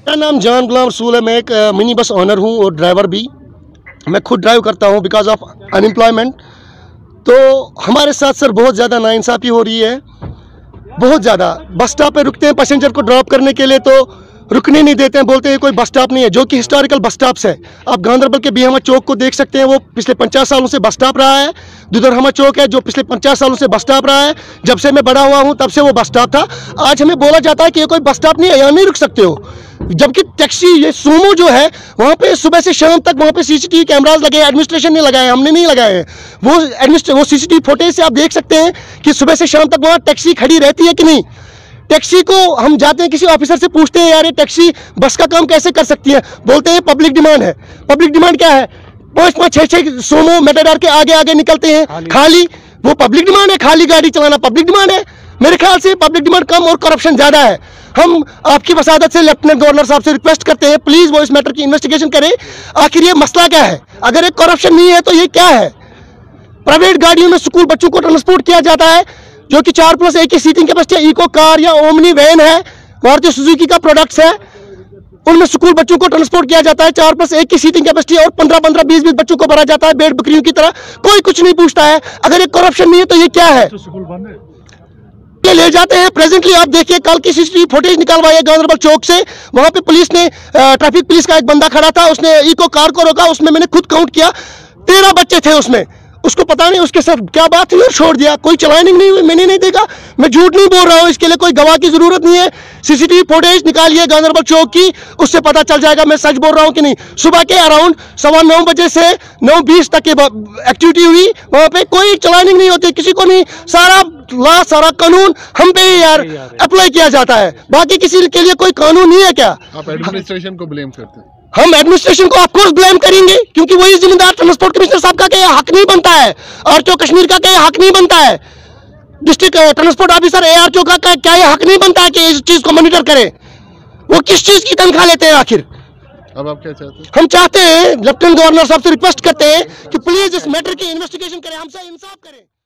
मेरा नाम जान गुलाम रसूल है। मैं एक मिनी बस ऑनर हूँ और ड्राइवर भी। मैं खुद ड्राइव करता हूँ बिकॉज़ ऑफ़ अनएम्प्लॉयमेंट तो हमारे साथ सर बहुत ज़्यादा नाइंसाफ़ी हो रही है। बहुत ज़्यादा। बस स्टॉप पे रुकते हैं पैसेंजर को ड्रॉप करने के लिए तो रुकने नहीं देते हैं। बोलते हैं कोई बस स्टॉप नहीं है। जो कि हिस्टोरिकल बस स्टॉप्स है। आप गांधरबल के बीहमा चौक को देख सकते हैं। वो पिछले पचास सालों से बस स्टॉप रहा है। दुधरहमा चौक है, जो पिछले पचास सालों से बस स्टॉप रहा है। जब से मैं बड़ा हुआ हूँ, तब से वो बस स्टॉप था। आज हमें बोला जाता है कि ये कोई बस स्टॉप नहीं है, यहाँ नहीं रुक सकते हो। जबकि टैक्सी ये सोमो जो है वहाँ पे सुबह से शाम तक वहाँ पे सीसीटीवी कैमराज लगे हैं एडमिनिस्ट्रेशन ने लगाए हमने नहीं लगाए हैं। वो एडमिनिस्ट्रे वो सीसीटीवी फुटेज से आप देख सकते हैं कि सुबह से शाम तक वहाँ टैक्सी खड़ी रहती है कि नहीं। टैक्सी को हम जाते हैं किसी ऑफिसर से पूछते हैं यार ये टैक्सी बस का काम कैसे कर सकती है? बोलते हैं पब्लिक डिमांड है। पब्लिक डिमांड क्या है? पाँच पाँच छः छः सोमो मेटाडार के आगे आगे निकलते हैं खाली। वो पब्लिक डिमांड है खाली गाड़ी चलाना पब्लिक डिमांड है। मेरे ख्याल से पब्लिक डिमांड कम और करप्शन ज़्यादा है। हम आपकी वसादत से लेफ्टिनेंट गवर्नर साहब से रिक्वेस्ट करते हैं प्लीज़ वो इस मैटर की इन्वेस्टिगेशन करें। आखिर ये मसला क्या है? अगर ये करप्शन नहीं है तो ये क्या है? प्राइवेट गाड़ियों में स्कूल बच्चों को ट्रांसपोर्ट किया जाता है, जो कि चार प्लस एक की सीटिंग कैपेसिटी इको कार या ओमनी वैन है मारुति सुजुकी का प्रोडक्ट्स है। उनमें स्कूल बच्चों को ट्रांसपोर्ट किया जाता है, चार प्लस एक की सीटिंग कैपेसिटी और पंद्रह पंद्रह, बीस बीस बच्चों को भरा जाता है। बेड बकरियों की तरह कोई कुछ नहीं पूछता है। अगर ये करप्शन नहीं है तो ये क्या है। ये ले जाते हैं। प्रेजेंटली आप देखिए, कल की सीसीटीवी फुटेज निकलवाई गांधरबल चौक से। वहाँ पे पुलिस ने ट्रैफ़िक पुलिस का एक बंदा खड़ा था। उसने इको कार को रोका। उसमें मैंने खुद काउंट किया। तेरह बच्चे थे उसमें। उसको पता नहीं उसके साथ क्या बात हुई और छोड़ दिया। कोई चलानिंग नहीं हुई मैंने नहीं देखा। मैं झूठ नहीं बोल रहा हूँ इसके लिए कोई गवाह की ज़रूरत नहीं है। सीसीटीवी फुटेज निकालिए गांधरबल चौक की उससे पता चल जाएगा मैं सच बोल रहा हूँ कि नहीं। सुबह के अराउंड सवा नौ बजे से नौ बीस तक की एक्टिविटी हुई। वहाँ पे कोई चलानिंग नहीं होती किसी को नहीं। सारा ला सारा कानून हम पे ही यार। अप्लाई किया जाता है। बाकी किसी के लिए कोई कानून नहीं है क्या? आप एडमिनिस्ट्रेशन को ब्लेम करते हैं। हम एडमिनिस्ट्रेशन को ऑफकोर्स ब्लेम करेंगे क्योंकि वही जिम्मेदार ट्रांसपोर्ट कमिश्नर साहब का क्या हक नहीं बनता है? आरटीओ कश्मीर का क्या हक नहीं बनता है? डिस्ट्रिक्ट ट्रांसपोर्ट ऑफिसर एआरटीओ का क्या- क्या ये हक नहीं बनता है कि इस चीज़ को मॉनिटर करे? वो किस चीज़ की तनख्वाह लेते हैं आखिर? अब आप क्या चाहते हैं? हम चाहते हैं लेफ्टिनेंट गवर्नर साहब से रिक्वेस्ट करते हैं कि प्लीज़ इस मैटर की इन्वेस्टिगेशन करें हमसे इंसाफ करें।